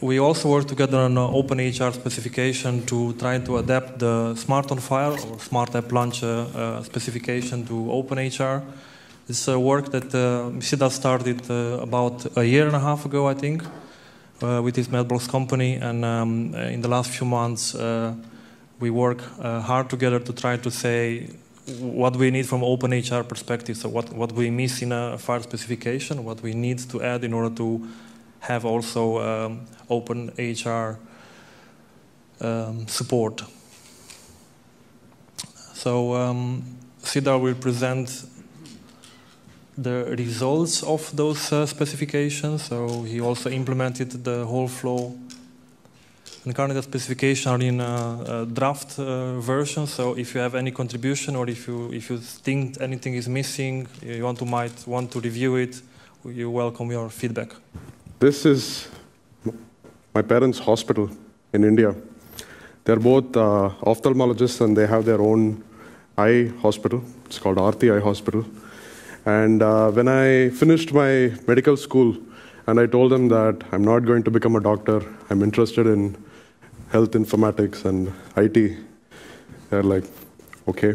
we also work together on an openEHR specification to try to adapt the Smart on FHIR or Smart App Launcher uh, specification to openEHR. It's a work that uh, started uh, about a year and a half ago, I think, uh, with his MedBlocks company. And um, in the last few months, uh, we work uh, hard together to try to say what we need from openEHR perspective. So what, what we miss in a FHIR specification, what we need to add in order to have also um, openEHR um, support. So um, Sidharth will present the results of those uh, specifications. So he also implemented the whole flow. And currently the specifications are in a, a draft uh, version. So if you have any contribution or if you if you think anything is missing, you want to might want to review it, you welcome your feedback. This is my parents' hospital in India. They're both uh, ophthalmologists and they have their own eye hospital. It's called Aarti Eye Hospital. And uh, when I finished my medical school and I told them that I'm not going to become a doctor, I'm interested in health informatics and IT, they're like, okay.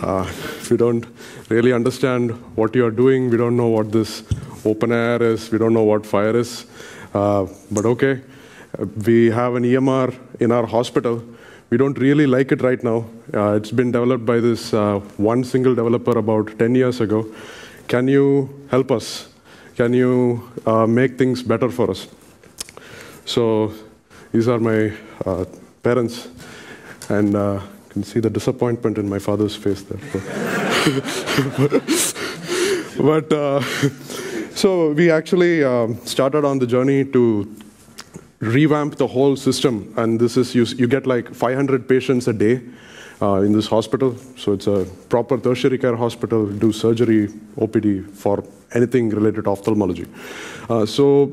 Uh, we don't really understand what you're doing. We don't know what this openEHR is. We don't know what FHIR is. Uh, but okay, we have an EMR in our hospital we don't really like it right now. Uh, it's been developed by this uh, one single developer about 10 years ago. Can you help us? Can you uh, make things better for us? So these are my uh, parents, and uh, you can see the disappointment in my father's face there. but uh, so we actually um, started on the journey to revamp the whole system. And this is, you, you get like 500 patients a day uh, in this hospital. So it's a proper tertiary care hospital, do surgery, OPD for anything related to ophthalmology. Uh, so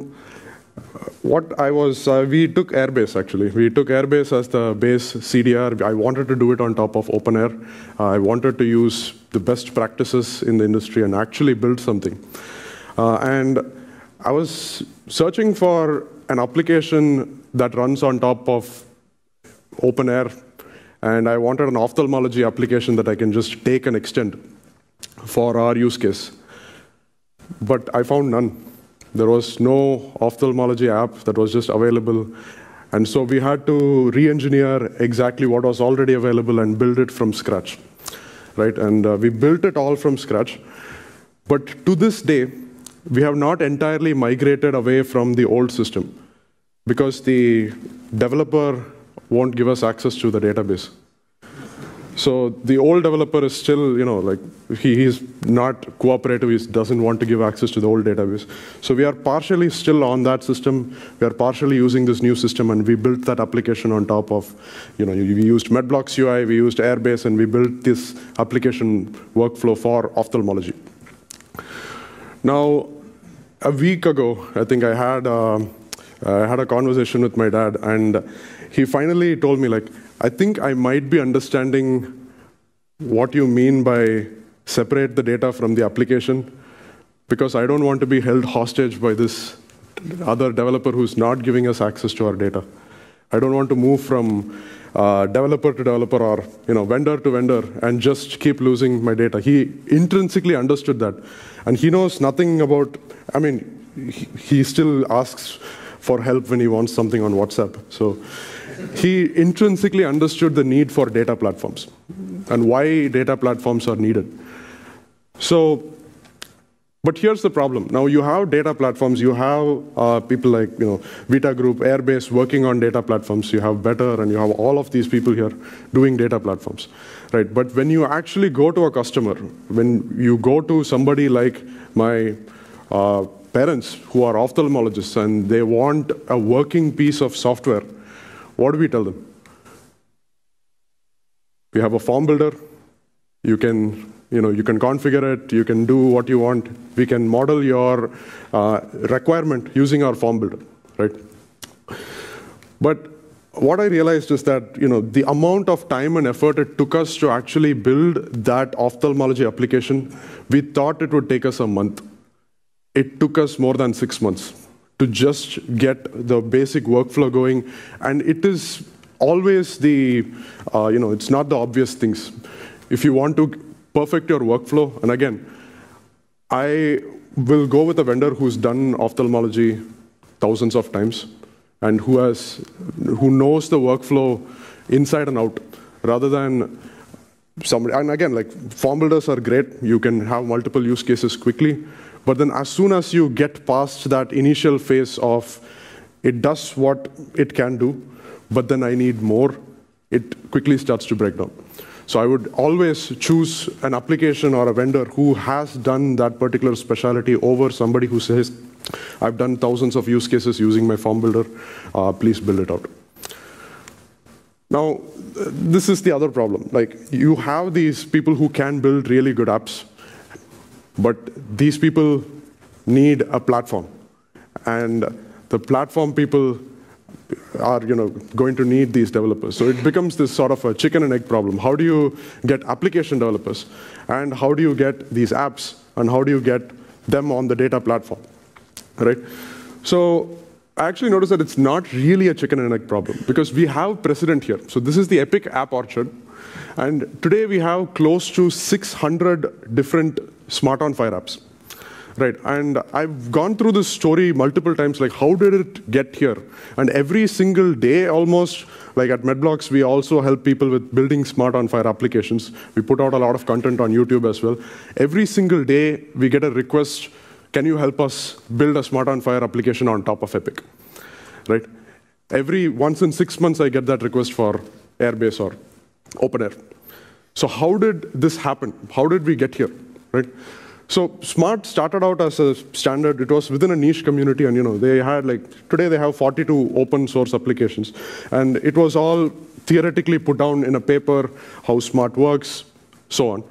what I was, uh, we took EHRbase actually. We took EHRbase as the base CDR. I wanted to do it on top of openEHR. Uh, I wanted to use the best practices in the industry and actually build something. Uh, and I was searching for an application that runs on top of openEHR, and I wanted an ophthalmology application that I can just take and extend for our use case. But I found none. There was no ophthalmology app that was just available. And so we had to re-engineer exactly what was already available and build it from scratch. Right? And uh, we built it all from scratch. But to this day, we have not entirely migrated away from the old system because the developer won't give us access to the database. So the old developer is still, you know, like he, he's not cooperative. He doesn't want to give access to the old database. So we are partially still on that system. We are partially using this new system, and we built that application on top of, you know, we used MedBlocks UI, we used EHRbase, and we built this application workflow for ophthalmology. Now, a week ago, I think I had I had a conversation with my dad, and he finally told me like, I think I might be understanding what you mean by separate the data from the application, because I don't want to be held hostage by this other developer who's not giving us access to our data. I don't want to move from uh, developer to developer or you know vendor to vendor and just keep losing my data. He intrinsically understood that, and he knows nothing about. I mean, he, he still asks for help when he wants something on WhatsApp. So he intrinsically understood the need for data platforms and why data platforms are needed. So but here's the problem. Now you have data platforms, you have uh, people like you know Vita Group, EHRbase working on data platforms. You have Better, and you have all of these people here doing data platforms, right? But when you actually go to a customer, when you go to somebody like my uh, parents who are ophthalmologists and they want a working piece of software, what do we tell them? We have a form builder. You can you know, you can configure it, you can do what you want. We can model your uh, requirement using our form builder, right? But what I realized is that you know, the amount of time and effort it took us to actually build that ophthalmology application, we thought it would take us a month. It took us more than six months to just get the basic workflow going. And it is always the, uh, you know, it's not the obvious things. If you want to perfect your workflow, and again, I will go with a vendor who's done ophthalmology thousands of times and who has who knows the workflow inside and out rather than somebody and again like form builders are great. You can have multiple use cases quickly. But then as soon as you get past that initial phase of it does what it can do but then i need more it quickly starts to break down so I would always choose an application or a vendor who has done that particular specialty over somebody who says, I've done thousands of use cases using my form builder, uh, please build it out. Now, this is the other problem. Like, you have these people who can build really good apps, but these people need a platform. And the platform people are you know, going to need these developers. So it becomes this sort of a chicken and egg problem. How do you get application developers? And how do you get these apps? And how do you get them on the data platform? Right? So I actually noticed that it's not really a chicken and egg problem because we have precedent here. So this is the Epic App Orchard. And today we have close to 600 different smart on FHIR apps. Right, and I've gone through this story multiple times, like how did it get here? And every single day almost, like at MedBlocks, we also help people with building smart on FHIR applications. We put out a lot of content on YouTube as well. Every single day, we get a request, can you help us build a smart on FHIR application on top of Epic? Right? Every once in six months, I get that request for EHRbase or openEHR. So how did this happen? How did we get here? Right? So Smart started out as a standard. It was within a niche community, and you know they had like today they have 42 open source applications, and it was all theoretically put down in a paper how Smart works, so on.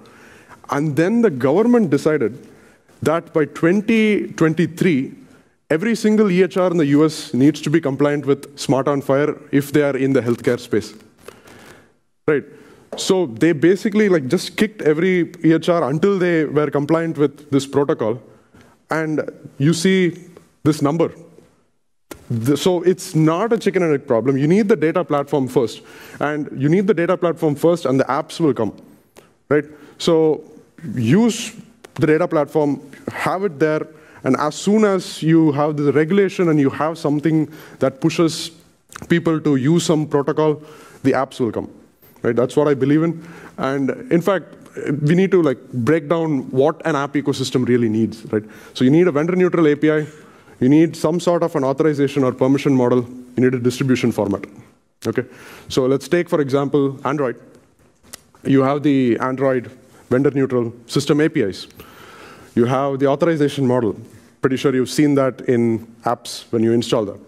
And then the government decided that by 2023, every single EHR in the US needs to be compliant with Smart on FHIR if they are in the healthcare space. Right. So they basically like just kicked every EHR until they were compliant with this protocol. And you see this number. So it's not a chicken and egg problem. You need the data platform first. And you need the data platform first and the apps will come. Right? So use the data platform, have it there, and as soon as you have the regulation and you have something that pushes people to use some protocol, the apps will come right? That's what I believe in. And in fact, we need to like break down what an app ecosystem really needs, right? So you need a vendor-neutral API, you need some sort of an authorization or permission model, you need a distribution format, okay? So let's take, for example, Android. You have the Android vendor-neutral system APIs. You have the authorization model. Pretty sure you've seen that in apps when you install them.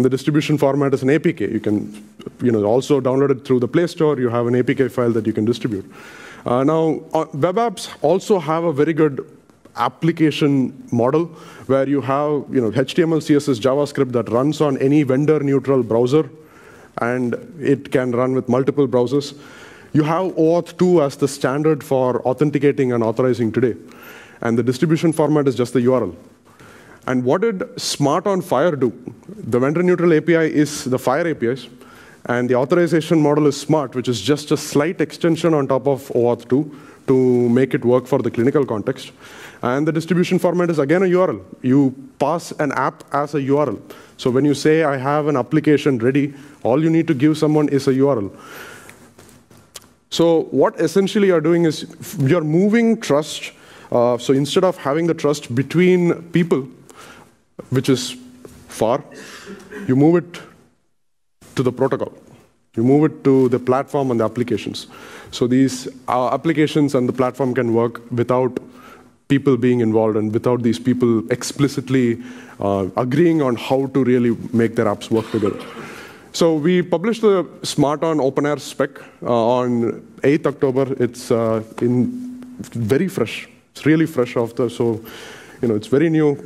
And the distribution format is an APK. You can you know, also download it through the Play Store. You have an APK file that you can distribute. Uh, now, uh, web apps also have a very good application model where you have you know, HTML, CSS, JavaScript that runs on any vendor-neutral browser, and it can run with multiple browsers. You have OAuth 2 as the standard for authenticating and authorizing today. And the distribution format is just the URL. And what did Smart on FHIR do? The vendor neutral API is the FHIR APIs, and the authorization model is Smart, which is just a slight extension on top of OAuth 2 to make it work for the clinical context. And the distribution format is again a URL. You pass an app as a URL. So when you say, I have an application ready, all you need to give someone is a URL. So what essentially you're doing is you're moving trust. Uh, so instead of having the trust between people, which is far, you move it to the protocol. You move it to the platform and the applications. So these uh, applications and the platform can work without people being involved and without these people explicitly uh, agreeing on how to really make their apps work together. So we published the Smart on openEHR spec uh, on 8th October. It's uh, in very fresh. It's really fresh the, so you know, it's very new.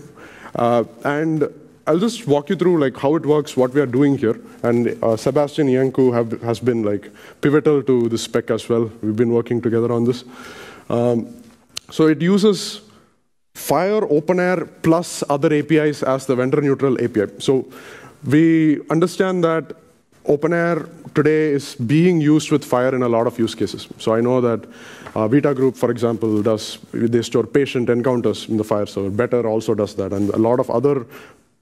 Uh, and I'll just walk you through like how it works, what we are doing here. And uh, Sebastian Iancu have, has been like pivotal to the spec as well. We've been working together on this. Um, so it uses FHIR openEHR plus other APIs as the vendor neutral API. So we understand that openEHR today is being used with FHIR in a lot of use cases. So I know that uh, Vita Group, for example, does they store patient encounters in the FHIR server. Better also does that, and a lot of other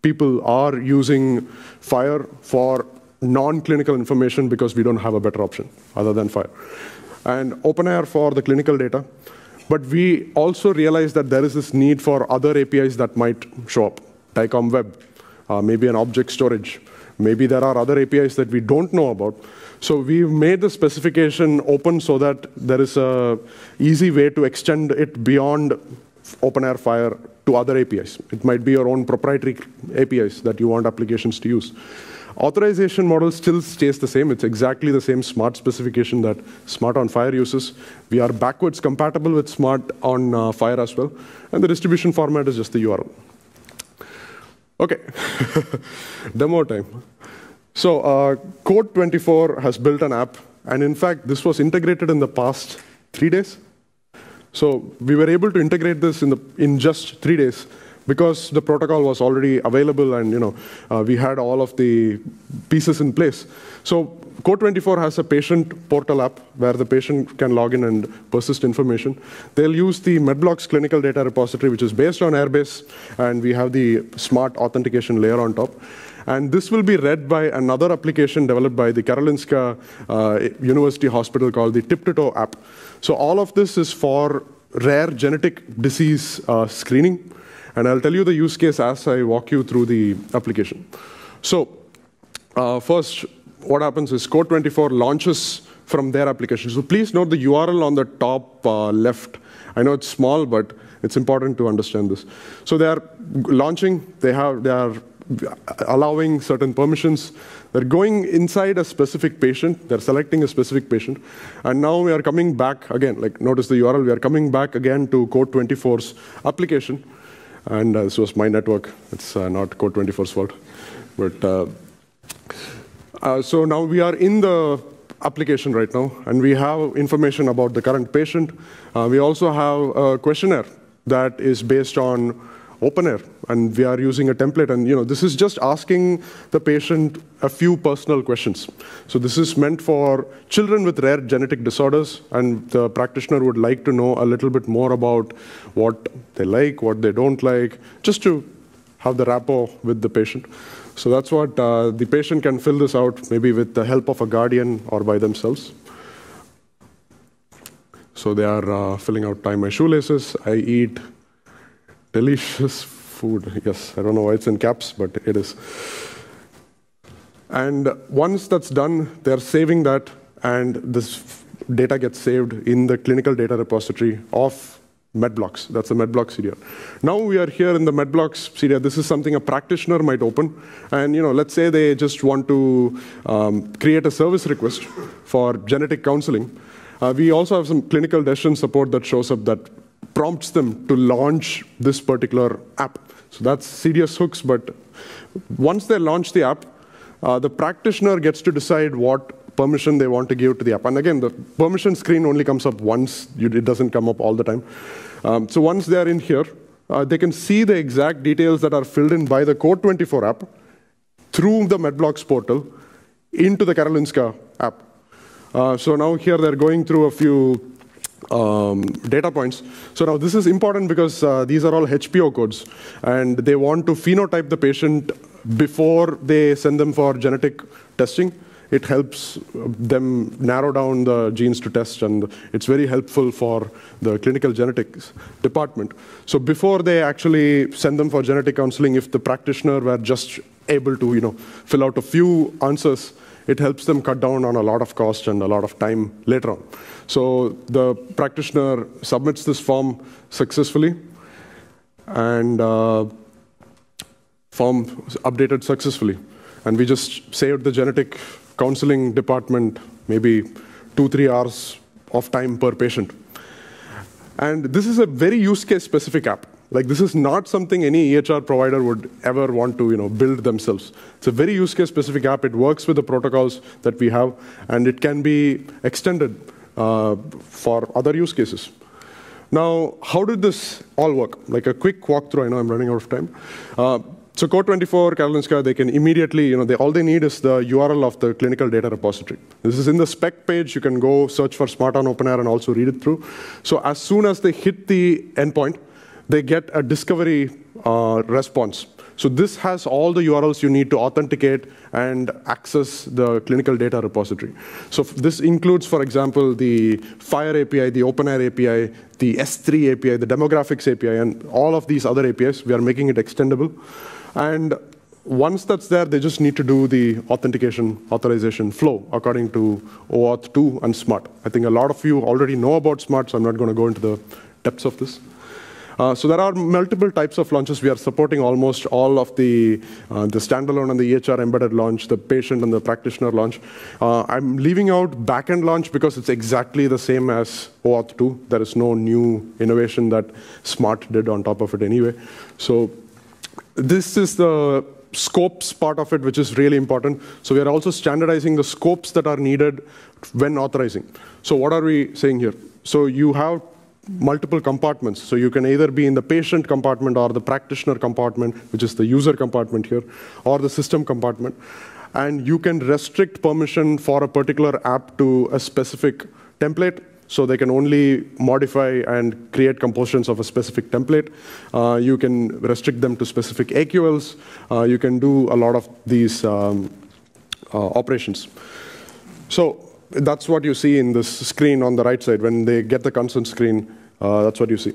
people are using FHIR for non-clinical information because we don't have a better option other than FHIR. And openEHR for the clinical data. But we also realize that there is this need for other APIs that might show up, DICOM Web, uh, maybe an object storage. Maybe there are other APIs that we don't know about. So we've made the specification open so that there is a easy way to extend it beyond openEHR FHIR to other APIs. It might be your own proprietary APIs that you want applications to use. Authorization model still stays the same. It's exactly the same smart specification that Smart on FHIR uses. We are backwards compatible with Smart on uh, FHIR as well. And the distribution format is just the URL. Okay, demo time. So uh, Code24 has built an app. And in fact, this was integrated in the past three days. So we were able to integrate this in, the, in just three days because the protocol was already available and you know uh, we had all of the pieces in place. So Code24 has a patient portal app where the patient can log in and persist information. They'll use the Medblocks clinical data repository, which is based on EHRbase, and we have the smart authentication layer on top. And this will be read by another application developed by the Karolinska uh, University Hospital called the Tip2Toe app. So all of this is for rare genetic disease uh, screening. And I'll tell you the use case as I walk you through the application. So uh, first, what happens is Code24 launches from their application. So please note the URL on the top uh, left. I know it's small, but it's important to understand this. So they are launching, they, have, they are allowing certain permissions. They're going inside a specific patient, they're selecting a specific patient, and now we are coming back again, like notice the URL, we are coming back again to Code24's application, and uh, this was my network. It's uh, not Code24's fault. But uh, uh, so now we are in the application right now, and we have information about the current patient. Uh, we also have a questionnaire that is based on openEHR, and we are using a template. And you know, this is just asking the patient a few personal questions. So this is meant for children with rare genetic disorders, and the practitioner would like to know a little bit more about what they like, what they don't like, just to have the rapport with the patient. So that's what uh, the patient can fill this out, maybe with the help of a guardian or by themselves. So they are uh, filling out tie my shoelaces. I eat delicious food. Yes, I don't know why it's in caps, but it is. And once that's done, they're saving that, and this data gets saved in the clinical data repository of MedBlocks. That's the MedBlocks CDR. Now we are here in the MedBlocks CDR. This is something a practitioner might open. And you know, let's say they just want to um, create a service request for genetic counseling. Uh, we also have some clinical decision support that shows up that prompts them to launch this particular app. So that's CDS hooks, but once they launch the app, uh, the practitioner gets to decide what permission they want to give to the app. And again, the permission screen only comes up once, it doesn't come up all the time. Um, so once they're in here, uh, they can see the exact details that are filled in by the Code24 app through the MedBlocks portal into the Karolinska app. Uh, so now here they're going through a few um, data points. So now this is important because uh, these are all HPO codes, and they want to phenotype the patient before they send them for genetic testing. It helps them narrow down the genes to test, and it's very helpful for the clinical genetics department. So before they actually send them for genetic counseling, if the practitioner were just able to, you know, fill out a few answers, it helps them cut down on a lot of cost and a lot of time later on. So the practitioner submits this form successfully, and uh, form updated successfully. And we just saved the genetic counseling department maybe two, three hours of time per patient. And this is a very use case specific app. Like this is not something any EHR provider would ever want to you know, build themselves. It's a very use case specific app. It works with the protocols that we have, and it can be extended uh, for other use cases. Now, how did this all work? Like a quick walkthrough. I know I'm running out of time. Uh, so Code24, Karolinska, they can immediately, you know, they, all they need is the URL of the clinical data repository. This is in the spec page. You can go search for Smart on openEHR and also read it through. So as soon as they hit the endpoint, they get a discovery uh, response. So this has all the URLs you need to authenticate and access the clinical data repository. So this includes, for example, the FHIR API, the openEHR API, the S3 API, the demographics API, and all of these other APIs. We are making it extendable. And once that's there, they just need to do the authentication authorization flow according to OAuth 2 and Smart. I think a lot of you already know about Smart, so I'm not going to go into the depths of this. Uh, so there are multiple types of launches. We are supporting almost all of the, uh, the standalone and the EHR embedded launch, the patient and the practitioner launch. Uh, I'm leaving out backend launch because it's exactly the same as OAuth 2. There is no new innovation that Smart did on top of it anyway. So this is the scopes part of it, which is really important. So we are also standardizing the scopes that are needed when authorizing. So what are we saying here? So you have multiple compartments. So you can either be in the patient compartment or the practitioner compartment, which is the user compartment here, or the system compartment. And you can restrict permission for a particular app to a specific template so they can only modify and create compositions of a specific template. Uh, you can restrict them to specific AQLs. Uh, you can do a lot of these um, uh, operations. So that's what you see in this screen on the right side. When they get the consent screen, uh, that's what you see.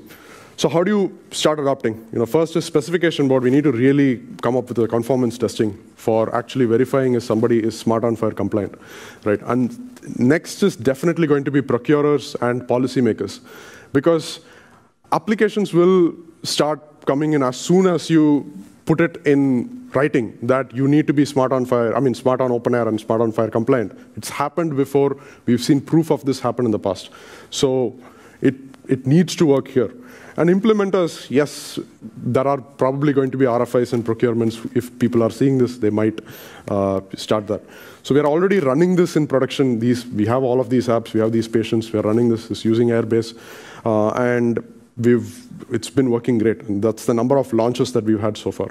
So how do you start adopting? You know, first is specification board. We need to really come up with a conformance testing for actually verifying if somebody is smart on FHIR compliant, right? And next is definitely going to be procurers and policymakers because applications will start coming in as soon as you put it in writing that you need to be smart on FHIR, I mean, smart on openEHR and smart on FHIR compliant. It's happened before. We've seen proof of this happen in the past. So it, it needs to work here. And implementers, yes, there are probably going to be RFIs and procurements. If people are seeing this, they might uh, start that. So we are already running this in production. These, we have all of these apps. We have these patients. We are running this. It's using EHRbase. Uh, and we've, it's been working great. And that's the number of launches that we've had so far.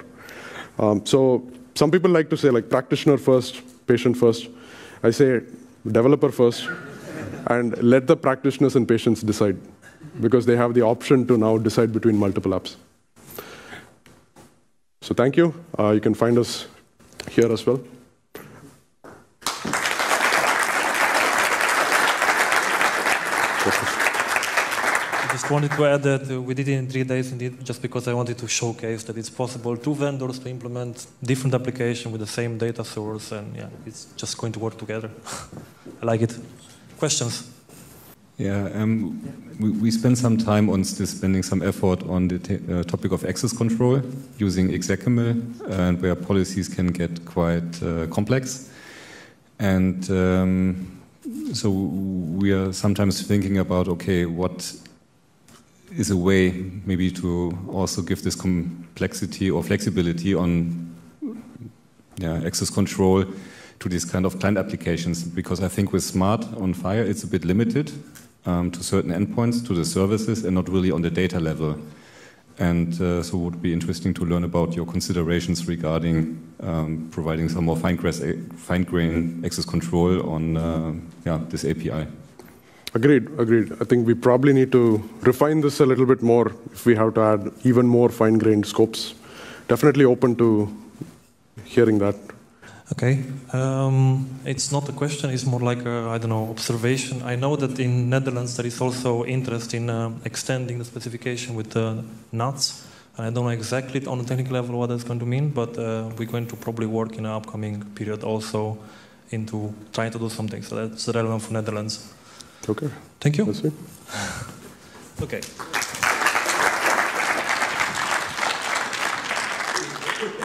Um, so some people like to say like practitioner first, patient first. I say developer first, and let the practitioners and patients decide because they have the option to now decide between multiple apps. So thank you. Uh, you can find us here as well. Just wanted to add that uh, we did it in three days indeed, just because I wanted to showcase that it's possible two vendors to implement different application with the same data source, and yeah, it's just going to work together. I like it. Questions? Yeah, um, we, we spent some time on still spending some effort on the uh, topic of access control using XACML, and where policies can get quite uh, complex. And um, so we are sometimes thinking about okay, what is a way maybe to also give this complexity or flexibility on yeah, access control to these kind of client applications because I think with Smart on FHIR it's a bit limited um, to certain endpoints, to the services, and not really on the data level. And uh, so it would be interesting to learn about your considerations regarding um, providing some more fine-grained access control on uh, yeah, this API. Agreed, agreed. I think we probably need to refine this a little bit more if we have to add even more fine-grained scopes. Definitely open to hearing that. Okay, um, it's not a question. It's more like a, I don't know observation. I know that in Netherlands there is also interest in uh, extending the specification with uh, Nuts. And I don't know exactly on the technical level what that's going to mean, but uh, we're going to probably work in an upcoming period also into trying to do something. So that's relevant for Netherlands. Okay. Thank you. That's it. okay.